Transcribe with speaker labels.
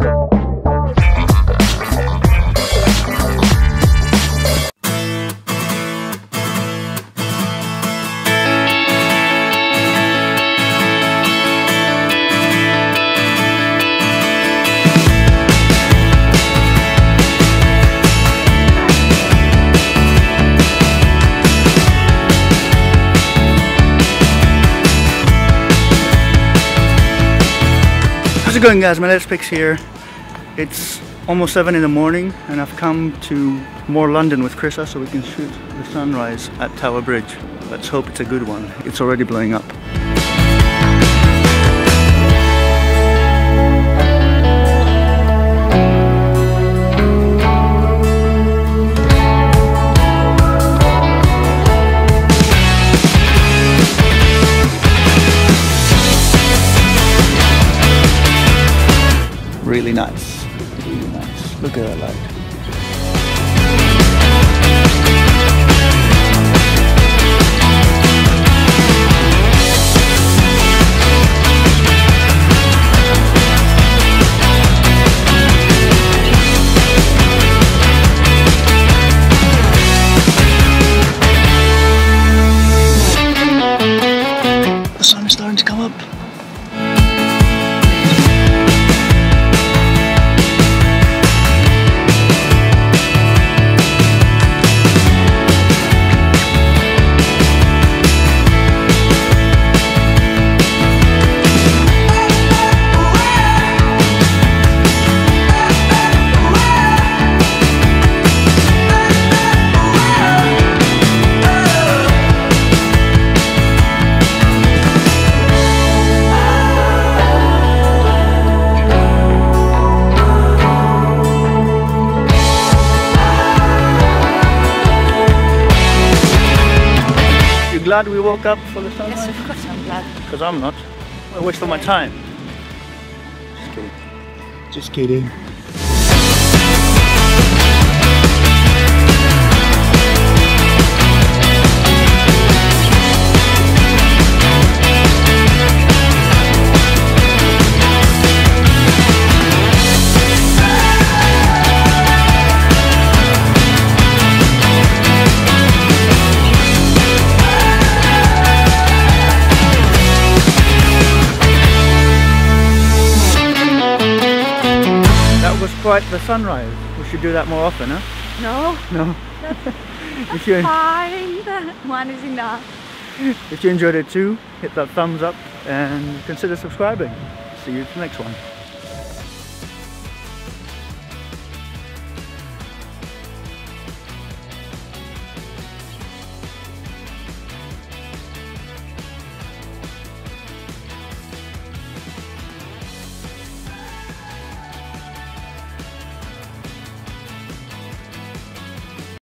Speaker 1: How's it going guys? Meletispix here. It's almost 7 in the morning and I've come to more London with Chrissa so we can shoot the sunrise at Tower Bridge. Let's hope it's a good one. It's already blowing up. Nice. Really nice. Look at that light. Glad we woke up for the sunrise?
Speaker 2: Yes, of course I'm glad.
Speaker 1: Because I'm not. I wasted my time. Just kidding. Just kidding. Quite the sunrise. We should do that more often, huh?
Speaker 2: No,
Speaker 1: No.
Speaker 2: that's
Speaker 1: If you
Speaker 2: fine. That one is enough.
Speaker 1: if you enjoyed it too, hit that thumbs up and consider subscribing. See you to the next one.